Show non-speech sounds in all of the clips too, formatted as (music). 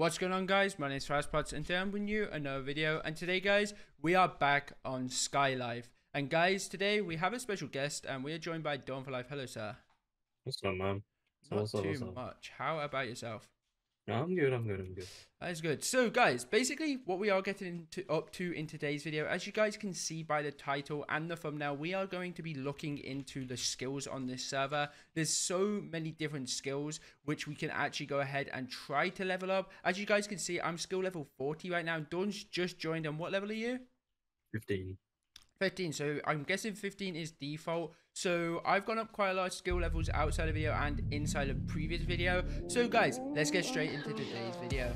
What's going on guys, my name is Fastpots and today I'm bringing you another video and today guys, we are back on Skylyfe. And guys, today we have a special guest and we are joined by Dawn for Life. Hello sir. What's up, man? Not What's too what's much. How about yourself? No, I'm good, I'm good, I'm good. That's good. So, guys, basically, what we are getting to, up to in today's video, as you guys can see by the title and the thumbnail, we are going to be looking into the skills on this server. There's so many different skills which we can actually go ahead and try to level up. As you guys can see, I'm skill level 40 right now. Dawn's just joined. And what level are you? 15. 15 so i'm guessing 15 is default. So i've gone up quite a lot of skill levels outside of video and inside of previous video. So guys let's get straight into today's video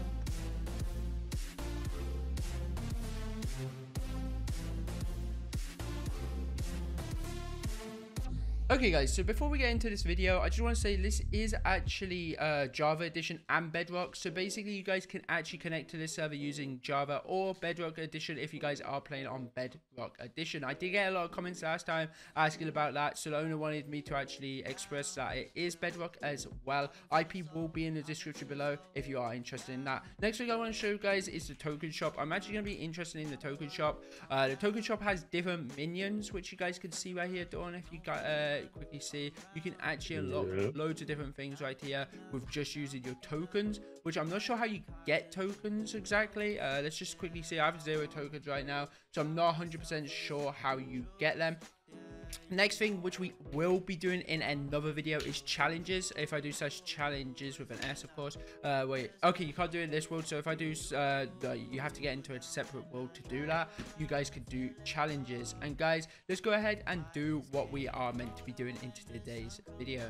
Okay guys, so before we get into this video, I just want to say this is actually uh, Java Edition and Bedrock. So basically you guys can actually connect to this server using Java or Bedrock Edition if you guys are playing on Bedrock Edition. I did get a lot of comments last time asking about that, so the owner wanted me to actually express that it is Bedrock as well. IP will be in the description below if you are interested in that. Next thing I want to show you guys is the token shop. I'm actually going to be interested in the token shop. Uh, the token shop has different minions, which you guys can see right here, Dawn, if you got... Uh, quickly see. You can actually unlock Yeah. loads of different things right here with just using your tokens which i'm not sure how you get tokens exactly. Uh, let's just quickly see. I have zero tokens right now so i'm not 100 percent sure how you get them Next thing, which we will be doing in another video, is challenges. If I do such challenges with an S, of course. Uh, wait, okay, you can't do it in this world. So if I do, uh, the, you have to get into a separate world to do that. You guys can do challenges. And guys, let's go ahead and do what we are meant to be doing in today's video.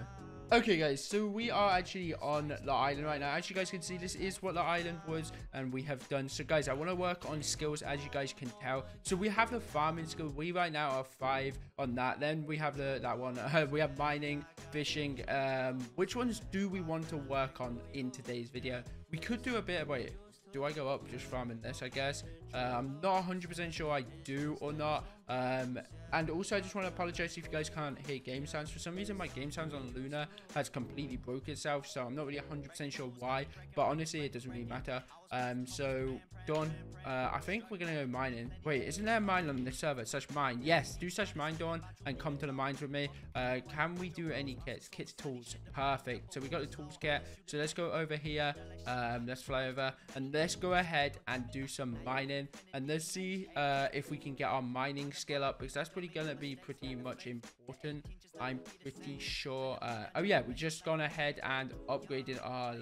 Okay guys, so we are actually on the island right now. As you guys can see, this is what the island was and we have done. So guys, I want to work on skills as you guys can tell. So we have the farming skill. We right now are five on that. Then we have the that one. Uh, (laughs) we have mining, fishing. Um, which ones do we want to work on in today's video? We could do a bit of wait. Do I go up just farming this, I guess? Uh, I'm not 100% sure I do or not. Um, and also, I just want to apologize if you guys can't hear game sounds. For some reason, my game sounds on Lunar has completely broke itself, so I'm not really 100% sure why. But honestly, it doesn't really matter. Um, so, Dawn, uh, I think we're to go mining. Wait, isn't there a mine on this server? Such mine. Yes, do such mine, Dawn, and come to the mines with me. Uh, can we do any kits? Kits, tools. Perfect. So, we got the tools kit. So, let's go over here. Um, let's fly over. And let's go ahead and do some mining. And let's see uh, if we can get our mining skill up because that's pretty to be pretty much important. I'm pretty sure. Uh, oh, yeah, we just gone ahead and upgraded our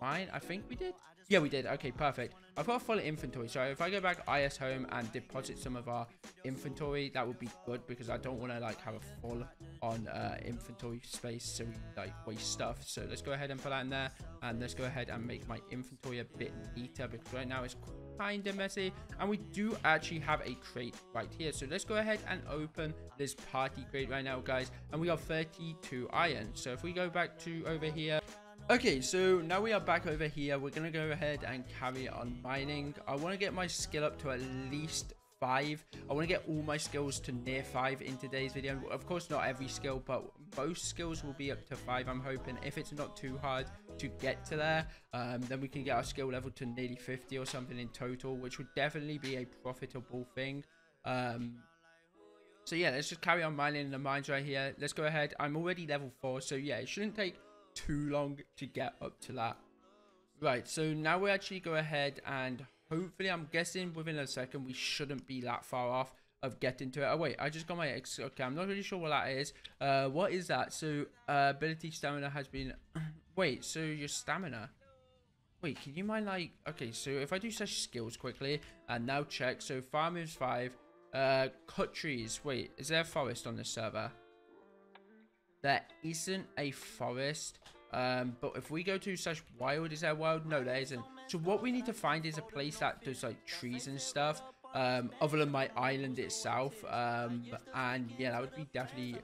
mine. I think we did. Yeah, we did. Okay, perfect. I've got a full inventory. So if I go back IS home and deposit some of our inventory, that would be good because I don't want to like have a full on uh, inventory space so we like waste stuff. So let's go ahead and put that in there and let's go ahead and make my inventory a bit neater because right now it's kind of messy and we do actually have a crate right here. So let's go ahead and open this party crate right now, guys. And we got 32 iron. So if we go back to over here, Okay, so now we are back over here. We're going to go ahead and carry on mining. I want to get my skill up to at least five. I want to get all my skills to near five in today's video. Of course, not every skill, but most skills will be up to five, I'm hoping. If it's not too hard to get to there, um, then we can get our skill level to nearly 50 or something in total, which would definitely be a profitable thing. Um, so yeah, let's just carry on mining in the mines right here. Let's go ahead. I'm already level four, so yeah, it shouldn't take too long to get up to that. Right, so now we actually go ahead and hopefully, I'm guessing within a second, we shouldn't be that far off of getting to it. Oh, wait, I just got my X. Okay, I'm not really sure what that is. Uh, what is that? So, uh, ability stamina has been... (clears throat) wait, so your stamina... Wait, can you mind like... Okay, so if I do such skills quickly and now check. So, farm is 5. Uh, cut trees. Wait, is there a forest on this server? There isn't a forest. Um, but if we go to such wild, is there wild? No, there isn't. So what we need to find is a place that does like trees and stuff. Um, other than my island itself. Um, and yeah, that would be definitely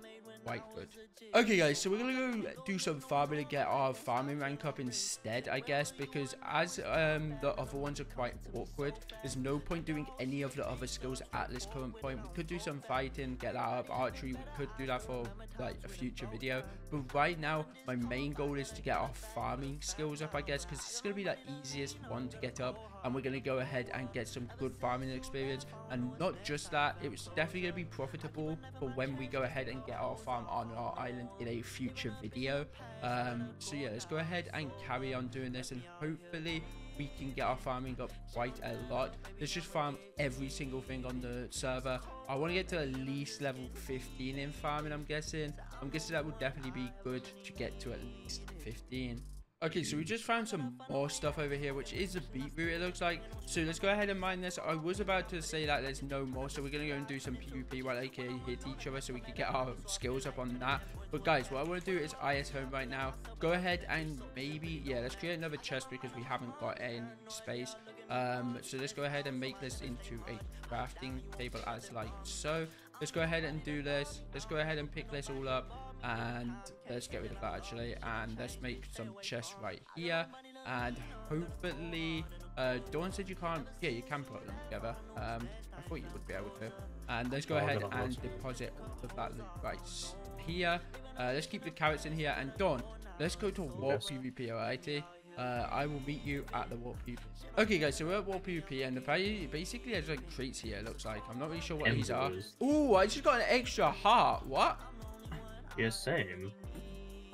quite good. Okay, guys, so we're gonna go do some farming to get our farming rank up instead, I guess, because as um, the other ones are quite awkward, there's no point doing any of the other skills at this current point. We could do some fighting, get that up, archery. We could do that for like a future video, but right now my main goal is to get our farming skills up, I guess, because it's gonna be the easiest one to get up, and we're gonna go ahead and get some good farming experience. And not just that, it was definitely gonna be profitable for when we go ahead and get our farm on our island in a future video. Um, so yeah, let's go ahead and carry on doing this, and hopefully we can get our farming up quite a lot. Let's just farm every single thing on the server. I want to get to at least level 15 in farming, I'm guessing. I'm guessing that would definitely be good to get to at least 15. Okay, so we just found some more stuff over here, which is a beetroot, it looks like. So let's go ahead and mine this. I was about to say that there's no more, so we're going to go and do some PvP while they hit each other so we can get our skills up on that. But guys, what I want to do is IS home right now. Go ahead and maybe, yeah, let's create another chest because we haven't got any space. Um, so let's go ahead and make this into a crafting table as like so. Let's go ahead and do this. Let's go ahead and pick this all up and let's get rid of that actually and let's make some chests right here and hopefully uh dawn said you can't yeah you can put them together um i thought you would be able to and let's go Oh, ahead and deposit all of that right here uh let's keep the carrots in here and dawn let's go to warp Yes. pvp alrighty uh, I will meet you at the Warp PvP. Okay, guys, so we're at Warp PvP, and the ba- basically there's like crates here. It looks like I'm not really sure what these are. Oh, I just got an extra heart. What? Yeah, same.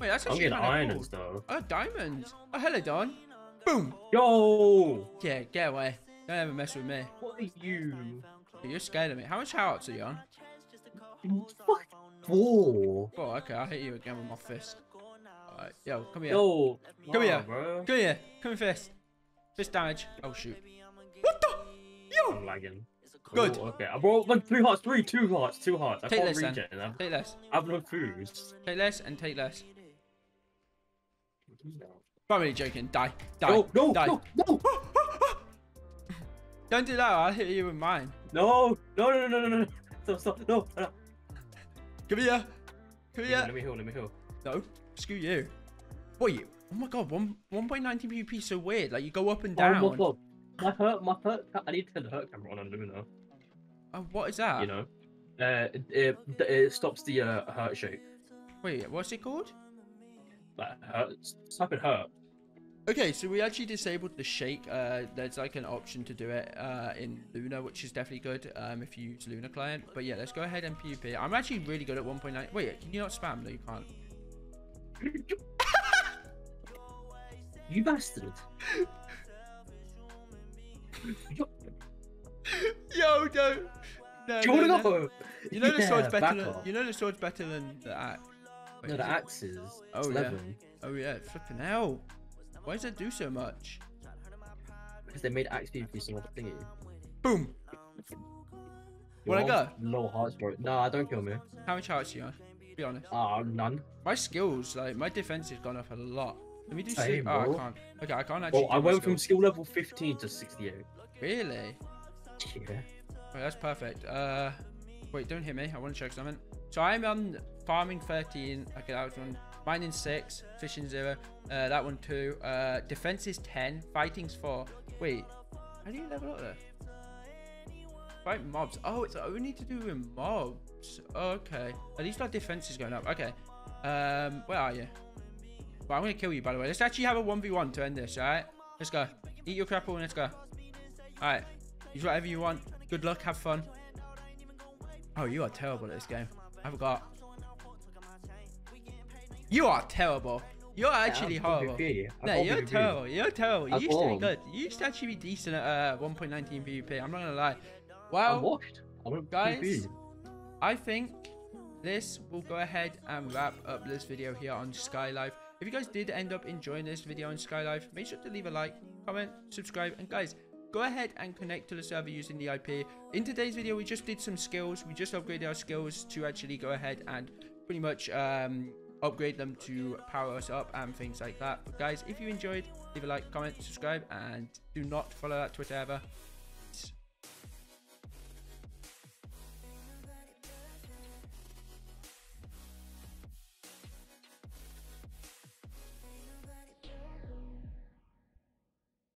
Wait, that's I'm actually getting kind of iron cool. stuff. Oh, diamonds. Oh, hello, Don. Boom. Yo! Yeah, get away. Don't ever mess with me. What are you? You're scared of me. How much hearts are you on? Fuck. Four. Oh, okay. I'll hit you again with my fist. Alright, yo, come here. Yo. Come nah, here. bro. Come here. Come here, fist. Fist damage. Oh, shoot. What the? Yo! I'm lagging. Good. Oh, okay. I brought like three hearts, three, two hearts, two hearts. I Take can't this reach then. it. and I've- Take less. I have no food. Take less and take less. (laughs) I'm really joking. Die. Die. No, no, Die. no, no, (laughs) Don't do that. I'll hit you with mine. no, no, no, no, no, no, no. Stop, stop, no, no. Come here. Come here. Let me heal, let me heal. No, screw you. What you? Oh my god, one 1.19 PvP is so weird. Like you go up and Oh down. god. My hurt, my hurt. I need to turn the hurt camera on on Lunar. Oh, what is that? You know, uh, it, it, it stops the uh, hurt shape. Wait, what's it called? Like hurt, type in hurt. Okay, so we actually disabled the shake. Uh, there's like an option to do it uh, in Lunar, which is definitely good um, if you use Lunar client. But yeah, let's go ahead and PvP. I'm actually really good at 1.9. Wait, can you not spam? No, you can't. (laughs) You bastard. (laughs) (laughs) Yo, no. No, Do you want to no, no. go? You know the sword's better than off. you know the sword's better than the axe. Wait, No, is the it? axes. Oh, it's yeah. 11. Oh yeah, flipping hell. Why does it do so much? Because they made axe PvP so much thingy. Boom. You Wanna want Low hearts, bro. I don't kill me. How much hearts do you on? Be honest. Ah, none. My skills, like my defense has gone up a lot. Let me do Same. Oh, I can't. Okay, I can't actually. Well, I went from skill level 15 to 68. Really? Yeah. Right, that's perfect. Uh, wait, don't hit me. I want to check something. So I'm on farming 13. Okay, that was one. Mining 6. Fishing 0. Uh, that one 2. Uh, defense is 10. Fighting's 4. Wait, how do you level up there? Fight mobs. Oh, it's only to do with mobs. Okay. At least our defense is going up. Okay. Um, where are you? Well, I'm going to kill you, by the way. Let's actually have a 1v1 to end this, alright? Let's go. Eat your crapple and let's go. Alright. Use whatever you want. Good luck. Have fun. Oh, you are terrible at this game. I forgot. You are terrible. You're actually I'm horrible. No, you're terrible. You're terrible. You used to be good. You used to actually be decent at uh, 1.19 PvP. I'm not gonna lie. Well. I'm guys, PvP. I think this will go ahead and wrap up this video here on Skylyfe. If you guys did end up enjoying this video on Skylyfe, make sure to leave a like, comment, subscribe, and guys, go ahead and connect to the server using the IP. In today's video, we just did some skills. We just upgraded our skills to actually go ahead and pretty much um, upgrade them to power us up and things like that. But guys, if you enjoyed, leave a like, comment, subscribe, and do not follow that Twitter ever.